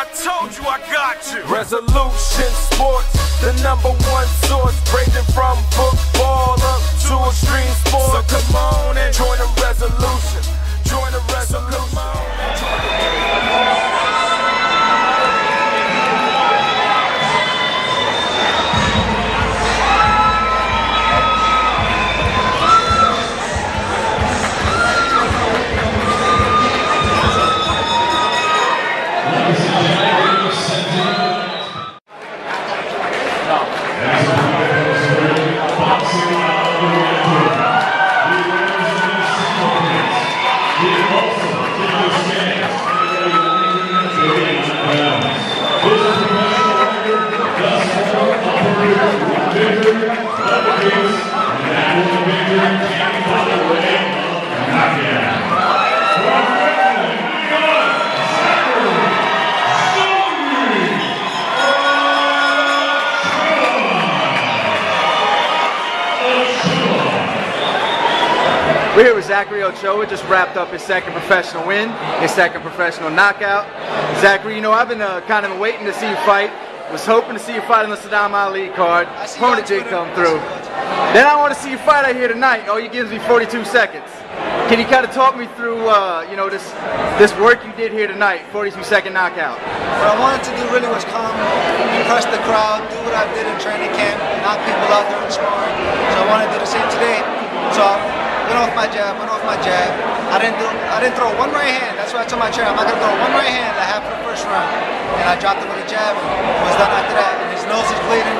I told you I got you. Resolution Sports, the number one source, ranging We're here with Zachary Ochoa, just wrapped up his second professional win, his second professional knockout. Zachary, you know, I've been uh, kind of waiting to see you fight. Was hoping to see you fight on the Saddam Ali card. Opponent did come through. Then I want to see you fight out here tonight. All you gives me 42 seconds. Can you kind of talk me through, uh, you know, this this work you did here tonight, 42 second knockout? What I wanted to do really was come, impress the crowd, do what I did in training camp, knock people out there and sparring. So I wanted to do the same today. So went off my jab, went off my jab. I didn't do, I didn't throw one right hand. That's why I told my trainer, I'm not gonna throw one right hand that half for the first round. And I dropped him with a jab and was done after that. And his nose is bleeding.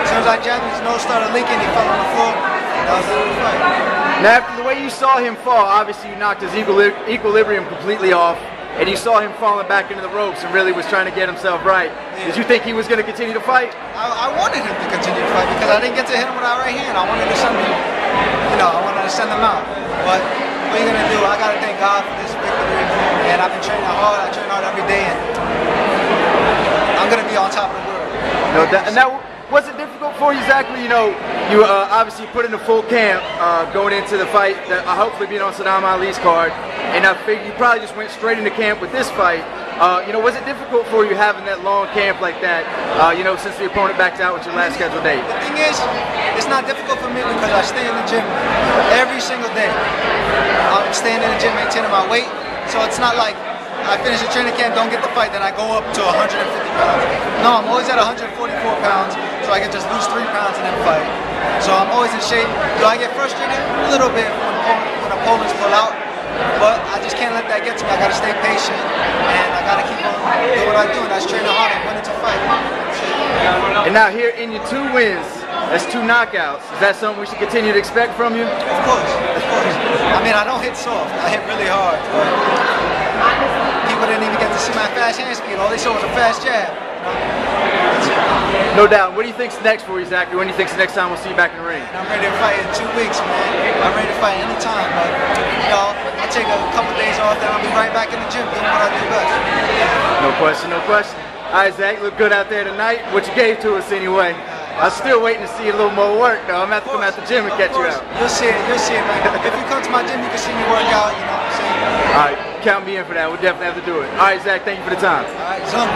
As soon as I jabbed him, his nose started leaking. He fell on the floor. That was the end of the fight. Now, after the way you saw him fall, obviously you knocked his equili- equilibrium completely off, and you saw him falling back into the ropes and really was trying to get himself right. Did you think he was going to continue to fight? I, I wanted him to continue to fight because I didn't get to hit him with our right hand. I wanted to send him, you know, I wanted to send him out. But what are you gonna do? I gotta thank God for this victory, and I've been training hard. I train hard every day, and I'm gonna be on top of the world. No, that, and that was it difficult for you, Zachary? You know, you uh, obviously put in a full camp uh, going into the fight, that, uh, hopefully being on Saddam Ali's card, and I figured you probably just went straight into camp with this fight. Uh, you know, was it difficult for you having that long camp like that? Uh, you know, since the opponent backed out with your last scheduled date. The thing is, it's not difficult for me because I stay in the gym every single day. I'm staying in the gym, maintaining my weight, so it's not like I finish the training camp, don't get the fight, then I go up to 150 pounds. No, I'm always at 144 pounds, so I can just lose three pounds and then fight. So I'm always in shape. Do I get frustrated? A little bit when, when opponents pull out, just can't let that get to me. I gotta stay patient, and I gotta keep on doing what I do, and that's training hard and to fight. And now here in your two wins, that's two knockouts. Is that something we should continue to expect from you? Of course, of course. I mean, I don't hit soft. I hit really hard. People didn't even get to see my fast hand speed. All they saw was a fast jab. No doubt. What do you think's next for you, Zachary? When do you think's the next time we'll see you back in the ring? I'm ready to fight in two weeks, man. I'm ready to fight anytime, but you know, I take a couple days off, then I'll be right back in the gym doing what I do best. No question, no question. All right, Zach, look good out there tonight. What you gave to us anyway. I'm still waiting to see a little more work, though. I'm going to have to come out the gym and catch you out. You'll see it, you'll see it, man. If you come to my gym, you can see me work out, you know what I'm saying? All right, count me in for that. We'll definitely have to do it. All right, Zach, thank you for the time. All right, Zumbi.